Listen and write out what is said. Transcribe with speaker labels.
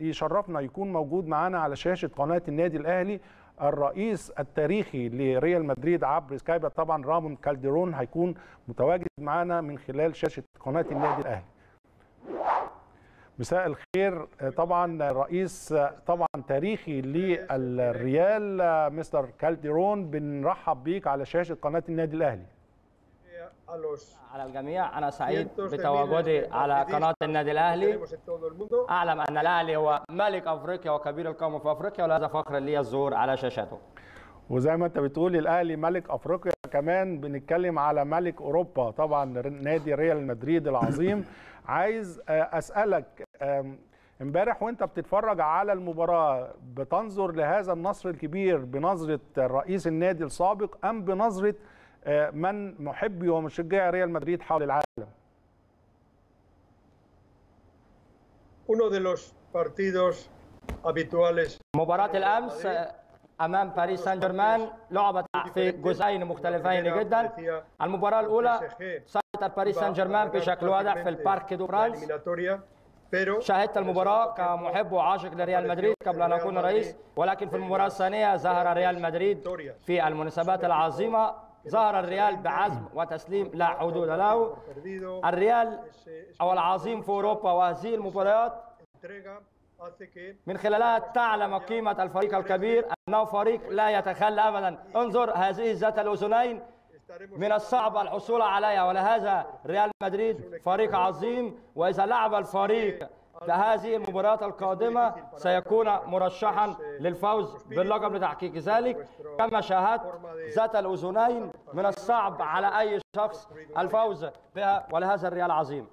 Speaker 1: يشرفنا يكون موجود معانا على شاشة قناة النادي الأهلي الرئيس التاريخي لريال مدريد عبر Skype طبعا رامون كالديرون هيكون متواجد معانا من خلال شاشة قناة النادي الأهلي. مساء الخير طبعا رئيس طبعا تاريخي للريال مستر كالديرون بنرحب بيك على شاشة قناة النادي الأهلي.
Speaker 2: على الجميع أنا سعيد بتواجدي على قناة النادي الأهلي أعلم أن الأهلي هو ملك أفريقيا وكبير القوم في أفريقيا ولهذا فخر لي الظهور على شاشته
Speaker 1: وزي ما انت بتقول الأهلي ملك أفريقيا كمان بنتكلم على ملك أوروبا. طبعا نادي ريال مدريد العظيم. عايز أسألك امبارح وانت بتتفرج على المباراة بتنظر لهذا النصر الكبير بنظرة رئيس النادي السابق أم بنظرة من محبي ومشجعي ريال مدريد حول العالم.
Speaker 2: مباراة الأمس أمام باريس سان جيرمان لعبت في جزئين مختلفين جدا. المباراة الأولى سيطر باريس سان جيرمان بشكل واضح في البارك دو برانس. شاهدت المباراة كمحب وعاشق لريال مدريد قبل أن أكون رئيس ولكن في المباراة الثانية ظهر ريال مدريد في المناسبات العظيمة. ظهر الريال بعزم وتصميم لا حدود له. الريال أو العظيم في أوروبا وهذه المباريات من خلالها تعلم قيمة الفريق الكبير أنه فريق لا يتخلى أبدا. انظر هذه ذات الأذنين من الصعب الحصول عليها. ولهذا ريال مدريد فريق عظيم. وإذا لعب الفريق في هذه المباريات القادمة سيكون مرشحا للفوز باللقب لتحقيق ذلك. كما شاهدت ذات الأذنين من الصعب على أي شخص الفوز بها ولهذا الريال عظيم.